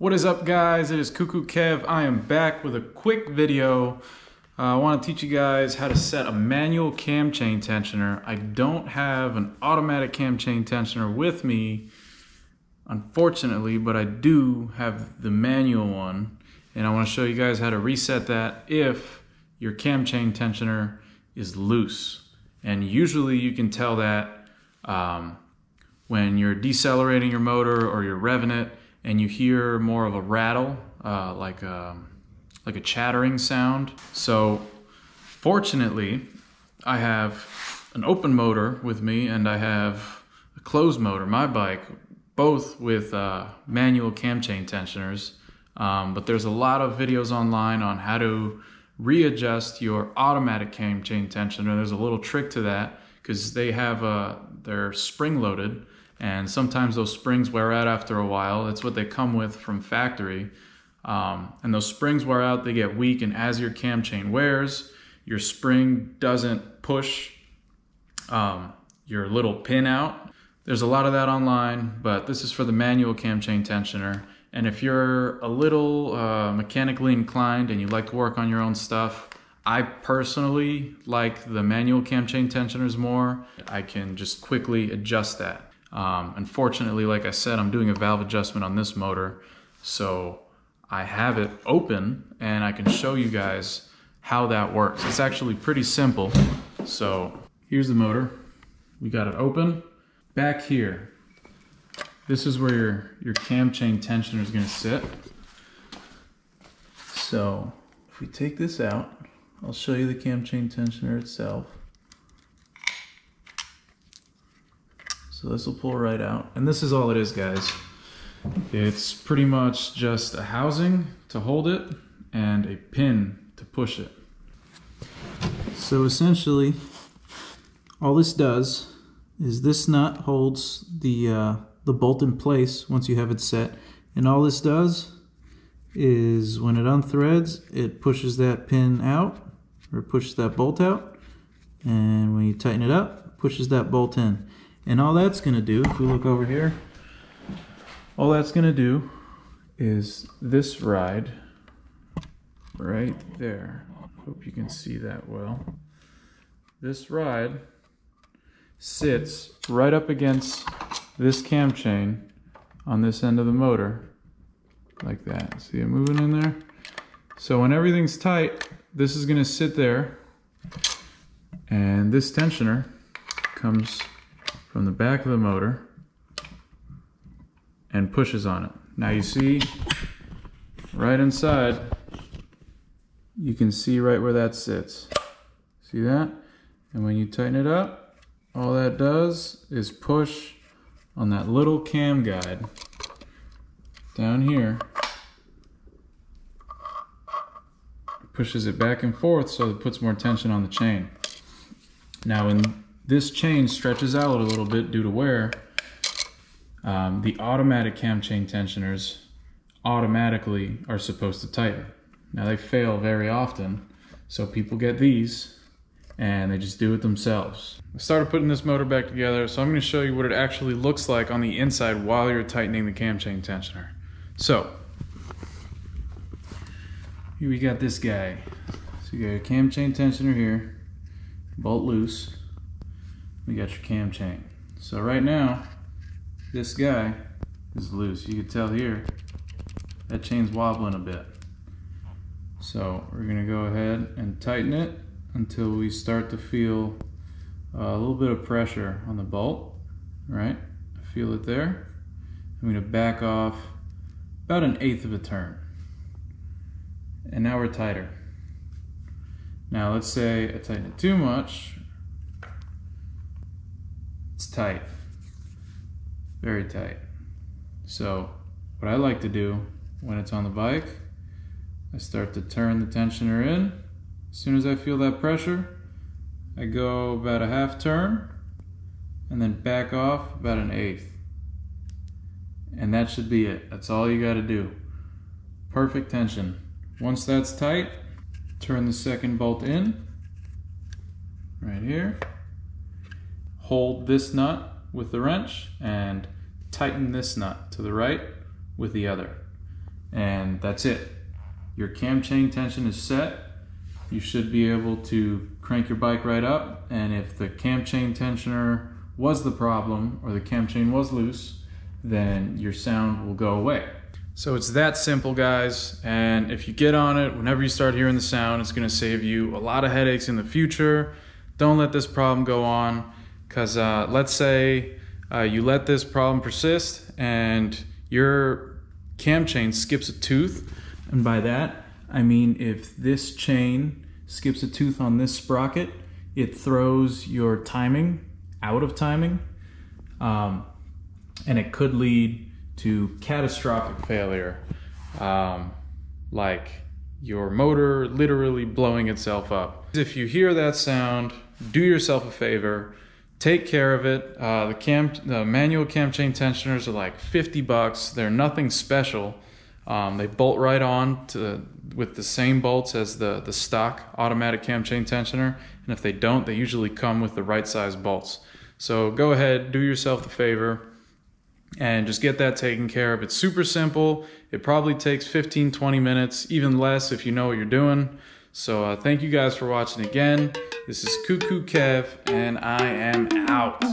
What is up guys? It is CooCoo Kev. I am back with a quick video. Uh, I want to teach you guys how to set a manual cam chain tensioner. I don't have an automatic cam chain tensioner with me, unfortunately, but I do have the manual one. And I want to show you guys how to reset that if your cam chain tensioner is loose. And usually you can tell that um, when you're decelerating your motor or you're revving it and you hear more of a rattle, uh, like a, like a chattering sound. So fortunately, I have an open motor with me and I have a closed motor, my bike, both with uh, manual cam chain tensioners. Um, but there's a lot of videos online on how to readjust your automatic cam chain tensioner. There's a little trick to that because they have uh, they're spring loaded and sometimes those springs wear out after a while. That's what they come with from factory. Um, and those springs wear out, they get weak, and as your cam chain wears, your spring doesn't push um, your little pin out. There's a lot of that online, but this is for the manual cam chain tensioner. And if you're a little uh, mechanically inclined and you like to work on your own stuff, I personally like the manual cam chain tensioners more. I can just quickly adjust that. Um, unfortunately, like I said, I'm doing a valve adjustment on this motor, so I have it open and I can show you guys how that works. It's actually pretty simple. So here's the motor. We got it open. Back here, this is where your, your cam chain tensioner is gonna sit. So if we take this out, I'll show you the cam chain tensioner itself. So this will pull right out. And this is all it is, guys. It's pretty much just a housing to hold it and a pin to push it. So essentially, all this does is this nut holds the, uh, the bolt in place once you have it set. And all this does is when it unthreads, it pushes that pin out or pushes that bolt out. And when you tighten it up, pushes that bolt in. And all that's going to do, if we look over here, all that's going to do is this ride right there. Hope you can see that well. This ride sits right up against this cam chain on this end of the motor like that. See it moving in there? So when everything's tight, this is to sit there and this tensioner comes from the back of the motor and pushes on it. Now you see right inside, you can see right where that sits. See that? And when you tighten it up, all that does is push on that little cam guide down here. Pushes it back and forth so it puts more tension on the chain. Now in this chain stretches out a little bit due to wear. Um, the automatic cam chain tensioners automatically are supposed to tighten. Now they fail very often, so people get these and they just do it themselves. I started putting this motor back together, so I'm gonna show you what it actually looks like on the inside while you're tightening the cam chain tensioner. So, here we got this guy. So you got your cam chain tensioner here, bolt loose we got your cam chain. So right now, this guy is loose. You can tell here, that chain's wobbling a bit. So we're gonna go ahead and tighten it until we start to feel uh, a little bit of pressure on the bolt, right? I feel it there. I'm gonna back off about an eighth of a turn. And now we're tighter. Now let's say I tighten it too much, it's tight, very tight. So what I like to do when it's on the bike, I start to turn the tensioner in. As soon as I feel that pressure, I go about a half turn and then back off about an eighth. And that should be it. That's all you gotta do. Perfect tension. Once that's tight, turn the second bolt in, right here hold this nut with the wrench and tighten this nut to the right with the other. and that's it. Your cam chain tension is set. You should be able to crank your bike right up, and if the cam chain tensioner was the problem or the cam chain was loose, then your sound will go away. So it's that simple, guys. And if you get on it, whenever you start hearing the sound, it's gonna save you a lot of headaches in the future. Don't let this problem go on, because uh, let's say uh, you let this problem persist and your cam chain skips a tooth. And by that, I mean if this chain skips a tooth on this sprocket, it throws your timing out of timing. Um, and it could lead to catastrophic failure, um, like your motor literally blowing itself up. If you hear that sound, do yourself a favor, take care of it. Uh, the cam, the manual cam chain tensioners are like 50 bucks. They're nothing special. Um, they bolt right on to with the same bolts as the the stock automatic cam chain tensioner, and if they don't, they usually come with the right size bolts. So go ahead, do yourself the favor, and just get that taken care of. It's super simple. It probably takes 15, 20 minutes, even less if you know what you're doing. So uh, thank you guys for watching again. This is CooCoo Kev, and I am out.